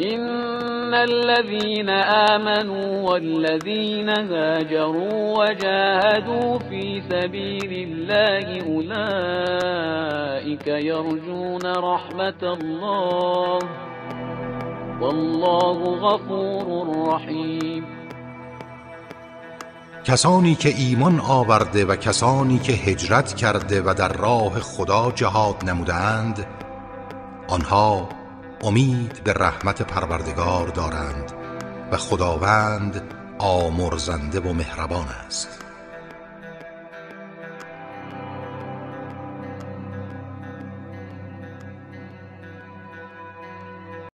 إن الذين آمنوا والذين هاجروا وجاهدوا في سبيل الله أولئك يرجون رحمة الله والله غفور رحیم کسانی که ایمان آورده و کسانی که هجرت کرده و در راه خدا جهاد نمودند آنها امید به رحمت پروردگار دارند و خداوند آمرزنده و مهربان است.